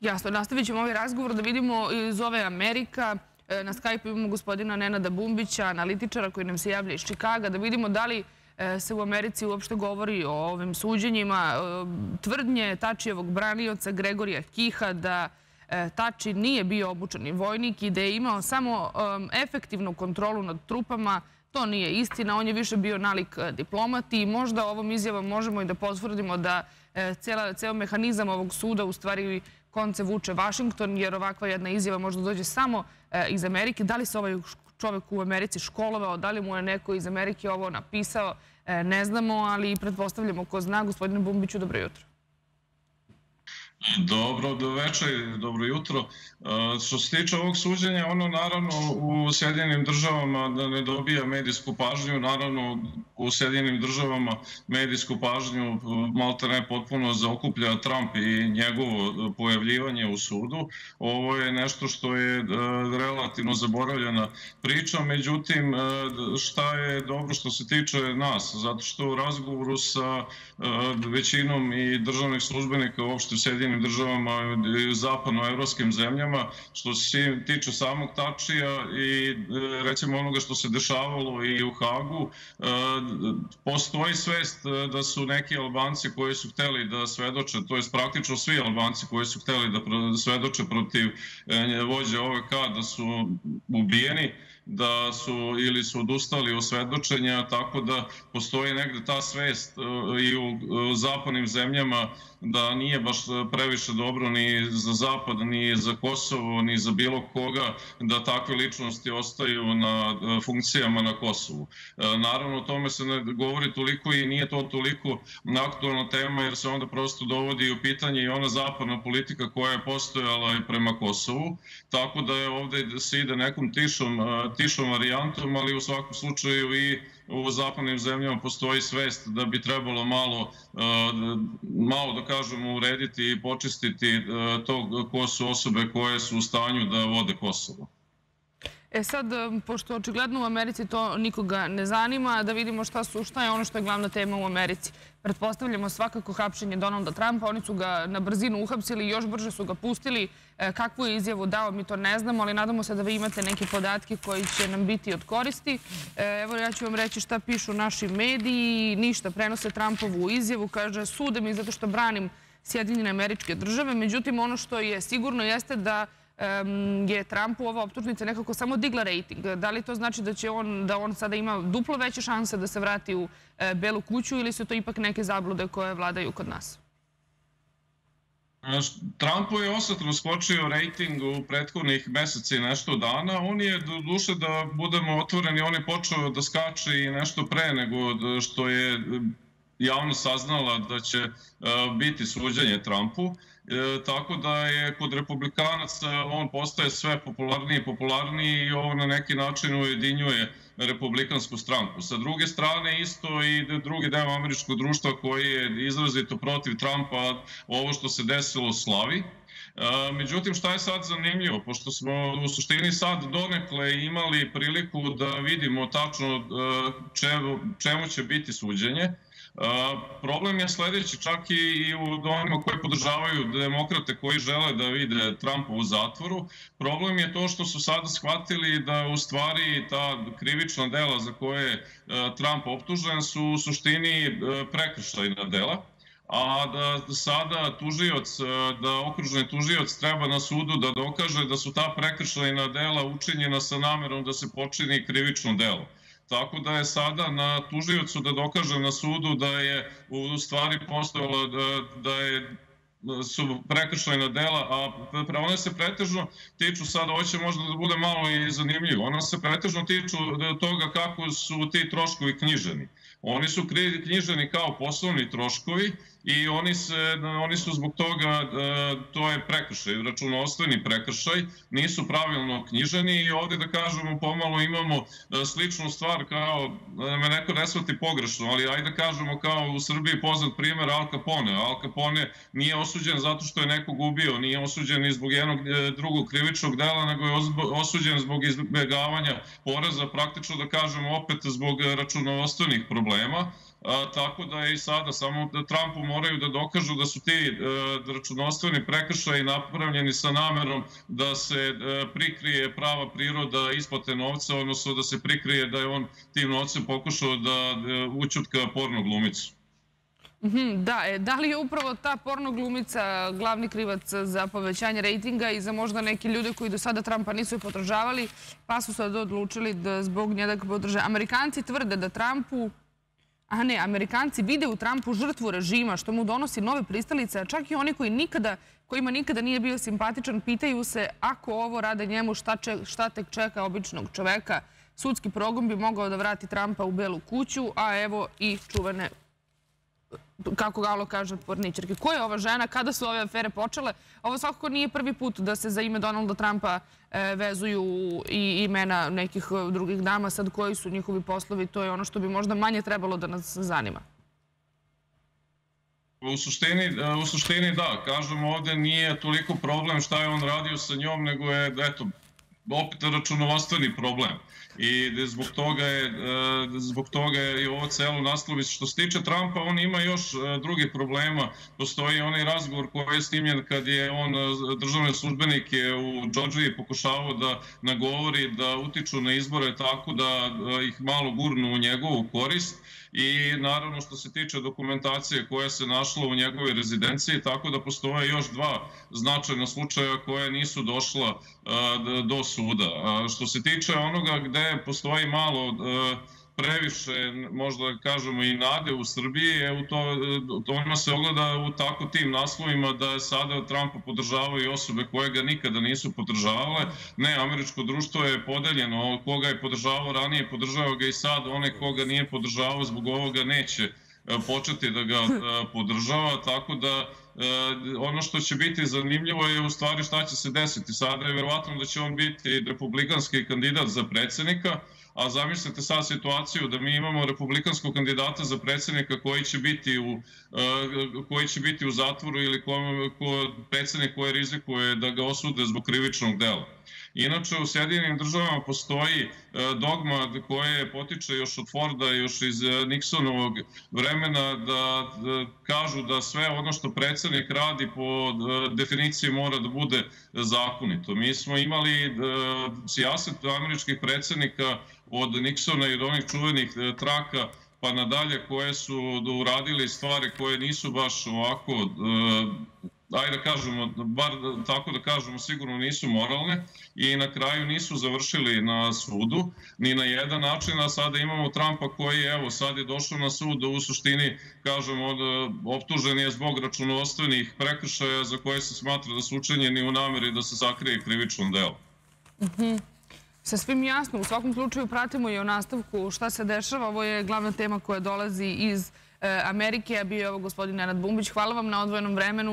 Jasno, nastavit ćemo ovaj razgovor da vidimo iz ove Amerika. E, na Skype imamo gospodina Nenada Bumbića, analitičara koji nam se javlja iz Čikaga, da vidimo da li e, se u Americi uopšte govori o ovim suđenjima. E, tvrdnje Tačijevog branioca Gregorija Kiha da Tači nije bio obučeni vojnik i da je imao samo efektivnu kontrolu nad trupama, to nije istina. On je više bio nalik diplomati i možda ovom izjavom možemo i da potvrdimo da ceo mehanizam ovog suda u stvari konce vuče Vašington, jer ovakva jedna izjava možda dođe samo e, iz Amerike. Da li se ovaj čovek u Americi školovao, da li mu je neko iz Amerike ovo napisao, e, ne znamo, ali pretpostavljamo ko zna. Gospodine Bumbiću, dobro jutro. Dobro do večer, dobro jutro. E, što se tiče ovog suđenja, ono naravno u Sjedinim državama da ne dobija medijsku pažnju, naravno u Sjedinim državama medijsku pažnju malta ne potpuno zaokuplja Trump i njegovo pojavljivanje u sudu. Ovo je nešto što je e, relativno zaboravljena priča, međutim e, šta je dobro što se tiče nas, zato što u razgovoru sa većinom i državnih službenika uopšte u Sjedinim Sjedinim državama i zapadnoevropskim zemljama, što se tiče samog Tačija i e, recimo onoga što se dešavalo i u Hagu, e, postoji svest e, da su neki Albanci koji su hteli da svedoče, to je praktično svi Albanci koji su hteli da svedoče protiv vođe OVK da su ubijeni, da su ili su odustali od svedočenja, tako da postoji negde ta svest i u zapadnim zemljama da nije baš previše dobro ni za Zapad, ni za Kosovo, ni za bilo koga da takve ličnosti ostaju na e, funkcijama na Kosovu. E, naravno, o tome se ne govori toliko i nije to toliko aktualna tema jer se onda prosto dovodi u pitanje i ona zapadna politika koja je postojala i prema Kosovu. Tako da je ovde se ide nekom tišom, e, tišom varijantom, ali u svakom slučaju i u zapadnim zemljama postoji svest da bi trebalo malo, e, malo da kažemo, urediti i počistiti e, to ko su osobe koje su u stanju da vode Kosovo. E sad, pošto očigledno u Americi to nikoga ne zanima, da vidimo šta, su, šta je ono što je glavna tema u Americi. Pretpostavljamo svakako hapšenje Donalda Trumpa, oni su ga na brzinu uhapsili i još brže su ga pustili. E, kakvu je izjavu dao, mi to ne znamo, ali nadamo se da vi imate neke podatke koji će nam biti od koristi. E, evo ja ću vam reći šta pišu naši mediji, ništa, prenose Trumpovu izjavu, kaže sude mi zato što branim Sjedinjene američke države, međutim ono što je sigurno jeste da je Trumpu ova optužnica nekako samo digla rejting. Da li to znači da će on, da on sada ima duplo veće šanse da se vrati u e, Belu kuću ili su to ipak neke zablude koje vladaju kod nas? Trumpu je osjetno skočio rejting u prethodnih meseci i nešto dana. On je, do duše da budemo otvoreni, on je počeo da skače i nešto pre nego što je javno saznala da će e, biti suđenje Trumpu. E, tako da je kod republikanaca on postaje sve popularniji i popularniji i ovo na neki način ujedinjuje republikansku stranku. Sa druge strane isto i drugi deo američkog društva koji je izrazito protiv Trumpa ovo što se desilo slavi. E, međutim, šta je sad zanimljivo? Pošto smo u suštini sad donekle imali priliku da vidimo tačno čemu će biti suđenje, Problem je sledeći, čak i u onima koji podržavaju demokrate koji žele da vide Trumpa u zatvoru. Problem je to što su sada shvatili da u stvari ta krivična dela za koje je Trump optužen su u suštini prekršajna dela a da sada tužioc, da okruženi tužioc treba na sudu da dokaže da su ta prekršajna dela učinjena sa namerom da se počini krivično delo. Tako da je sada na tužiocu da dokaže na sudu da je u stvari postojalo da, da je su prekršajna dela, a one se pretežno tiču sada, ovo će možda da bude malo i zanimljivo, ona se pretežno tiču toga kako su ti troškovi knjiženi. Oni su knjiženi kao poslovni troškovi i oni, se, oni su zbog toga, e, to je prekršaj, računostveni prekršaj, nisu pravilno knjiženi i ovde da kažemo pomalo imamo e, sličnu stvar kao, da me neko ne shvati pogrešno, ali ajde da kažemo kao u Srbiji poznat primer Al Capone. Al Capone nije osuđen zato što je nekog ubio, nije osuđen ni zbog jednog e, drugog krivičnog dela, nego je osuđen zbog izbegavanja poreza, praktično da kažemo opet zbog računovodstvenih problema A, tako da je i sada samo da Trumpu moraju da dokažu da su ti e, računostveni prekršaji napravljeni sa namerom da se e, prikrije prava priroda isplate novca, odnosno da se prikrije da je on tim novcem pokušao da e, učutka porno glumicu. Mhm, Da, e, da li je upravo ta porno glumica glavni krivac za povećanje rejtinga i za možda neke ljude koji do sada Trumpa nisu podržavali, pa su sad odlučili da zbog nje da ga podrže. Amerikanci tvrde da Trumpu A ne, Amerikanci vide u Trumpu žrtvu režima, što mu donosi nove pristalice, a čak i oni koji nikada, kojima nikada nije bio simpatičan, pitaju se ako ovo rade njemu, šta, šta tek čeka običnog čoveka. Sudski progon bi mogao da vrati Trumpa u Belu kuću, a evo i čuvene kako Galo kaže, porničarke. Ko je ova žena? Kada su ove afere počele? Ovo svakako nije prvi put da se za ime Donalda Trumpa e, vezuju i imena nekih e, drugih dama. Sad koji su njihovi poslovi, to je ono što bi možda manje trebalo da nas zanima. U suštini, e, u suštini da, kažem ovde nije toliko problem šta je on radio sa njom, nego je, eto, opet računovodstveni problem. I zbog toga je, e, zbog toga je i ovo celo naslović. Što se tiče Trumpa, on ima još e, drugih problema. Postoji onaj razgovor koji je snimljen kad je on e, državne službenike u Džordžiji pokušavao da nagovori da utiču na izbore tako da ih malo gurnu u njegovu korist i naravno što se tiče dokumentacije koja se našla u njegovoj rezidenciji, tako da postoje još dva značajna slučaja koje nisu došla do suda. Što se tiče onoga gde postoji malo previše, možda kažemo i nade u Srbiji, je u to, to ona se ogleda u tako tim naslovima da sada Trumpa podržavaju osobe koje ga nikada nisu podržavale. Ne, američko društvo je podeljeno, koga je podržavao ranije, podržava ga i sad, one koga nije podržavao zbog ovoga neće e, početi da ga e, podržava, tako da e, ono što će biti zanimljivo je u stvari šta će se desiti. Sada je verovatno da će on biti republikanski kandidat za predsednika, a zamislite sad situaciju da mi imamo republikanskog kandidata za predsednika koji će biti u, e, koji će biti u zatvoru ili ko, ko, predsednik koji rizikuje da ga osude zbog krivičnog dela. Inače, u Sjedinim državama postoji e, dogma koje potiče još od Forda, još iz e, Nixonovog vremena, da kažu da sve ono što predsednik radi po definiciji mora da bude zakonito. Mi smo imali sijaset američkih predsednika od Nixona i od onih čuvenih e, traka pa nadalje koje su uradili stvari koje nisu baš ovako, e, ajde da kažemo, bar tako da kažemo, sigurno nisu moralne i na kraju nisu završili na sudu ni na jedan način, a sada imamo Trumpa koji, evo, sad je došao na sud, u suštini, kažemo, optužen je zbog računovodstvenih prekršaja za koje se smatra da su učenjeni u nameri da se sakrije krivičnom delu. Mhm svim jasno. U svakom slučaju pratimo i o nastavku šta se dešava. Ovo je glavna tema koja dolazi iz e, Amerike, a bio je ovo gospodin Nenad Bumbić. Hvala vam na odvojenom vremenu.